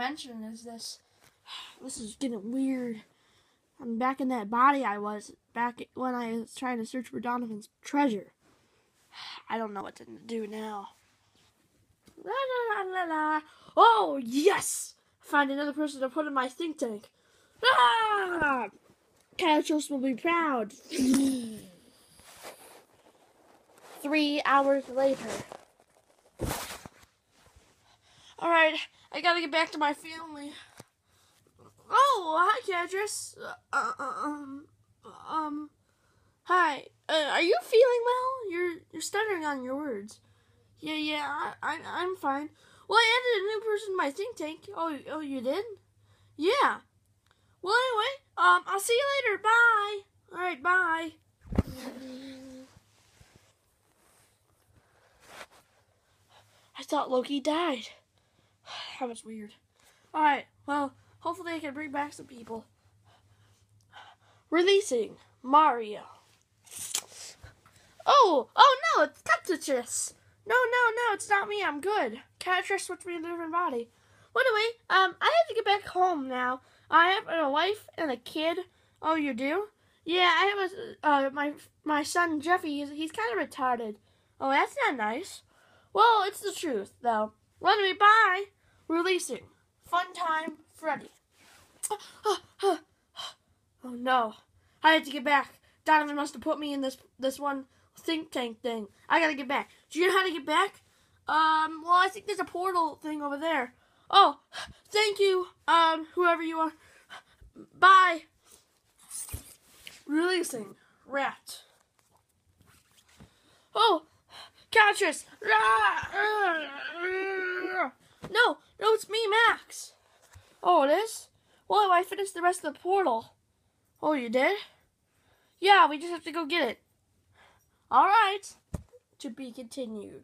dimension is this? This is getting weird. I'm back in that body I was back when I was trying to search for Donovan's treasure. I don't know what to do now. La la la la la. Oh yes! Find another person to put in my think tank. Ah! Catchers will be proud. Three hours later. Alright, I gotta get back to my family. Oh, hi, Cadris. Uh, um, um, hi. Uh, are you feeling well? You're you're stuttering on your words. Yeah, yeah, I, I I'm fine. Well, I added a new person to my think tank. Oh, oh, you did? Yeah. Well, anyway, um, I'll see you later. Bye. All right, bye. I thought Loki died. That was weird. All right, well, hopefully I can bring back some people. Releasing Mario. Oh, oh no, it's Catchus. No, no, no, it's not me. I'm good. Catchus switched me to a different body. Well, anyway, um, I have to get back home now. I have a wife and a kid. Oh, you do? Yeah, I have a uh, my my son Jeffy. He's, he's kind of retarded. Oh, that's not nice. Well, it's the truth, though. Well, anyway, bye. Releasing Funtime Freddy. oh no, I had to get back. Donovan must have put me in this this one think tank thing. I gotta get back. Do you know how to get back? Um, well, I think there's a portal thing over there. Oh, thank you, um, whoever you are. Bye. Releasing Rat. Oh, Catchus. No, no, it's me, Max. Oh, it is? Well, I finished the rest of the portal. Oh, you did? Yeah, we just have to go get it. All right. To be continued.